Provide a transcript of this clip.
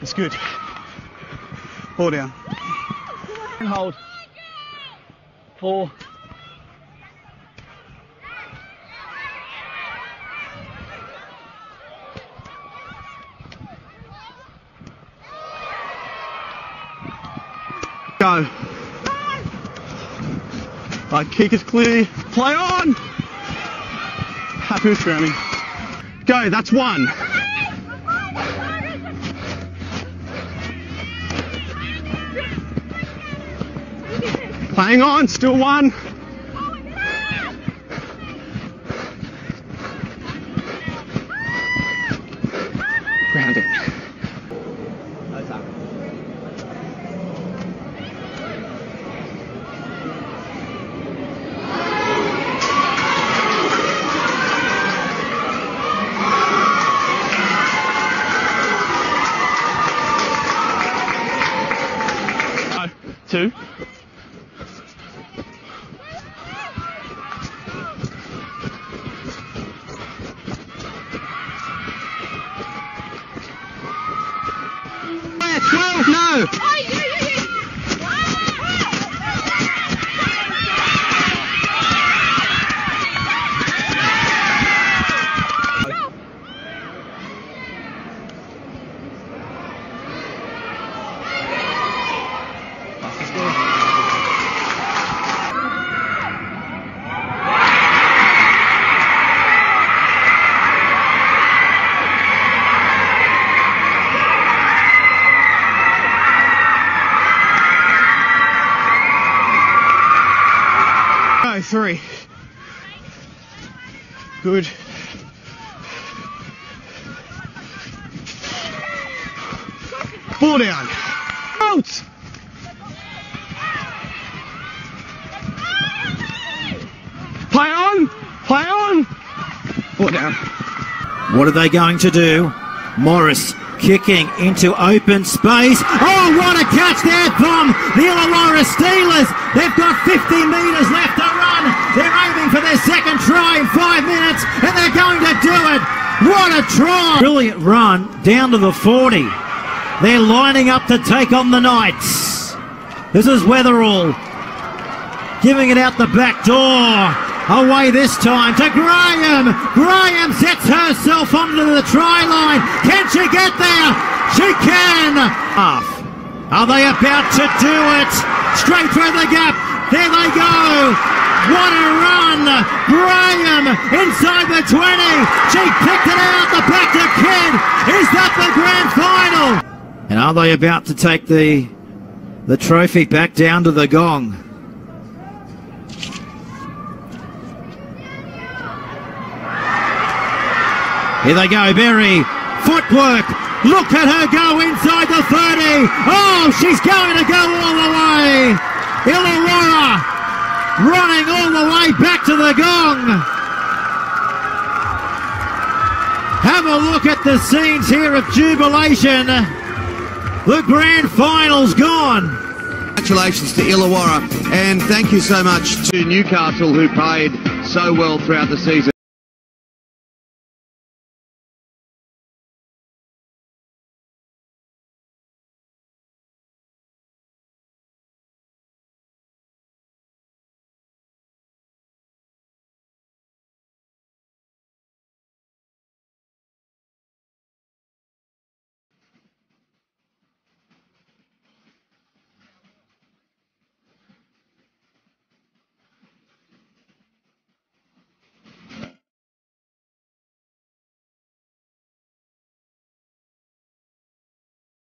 It's good. Ball down. And hold. Four. Go. Right, kick is clear. Play on. Happy with grounding. Go, that's one. Playing on, still one. Grounding. Go. Two. Twelve, no. Three. Good. Ball down. Out. Play on. Play on. Ball down. What are they going to do? Morris kicking into open space. Oh, what a catch there from the Illawarra Steelers. They've got 50 metres left What a try! Brilliant run down to the 40. They're lining up to take on the Knights. This is Weatherall giving it out the back door. Away this time to Graham. Graham sets herself onto the try line. Can she get there? She can. Half. Are they about to do it? Straight through the gap. There they go. What a run. Inside the 20. She picked it out. The back to Kidd. Is that the grand final? And are they about to take the the trophy back down to the gong? Here they go, Berry. Footwork. Look at her go inside the 30. Oh, she's going to go all the way. Illawarra running all the way back to the gong. Have a look at the scenes here of jubilation. The grand final's gone. Congratulations to Illawarra and thank you so much to Newcastle who played so well throughout the season.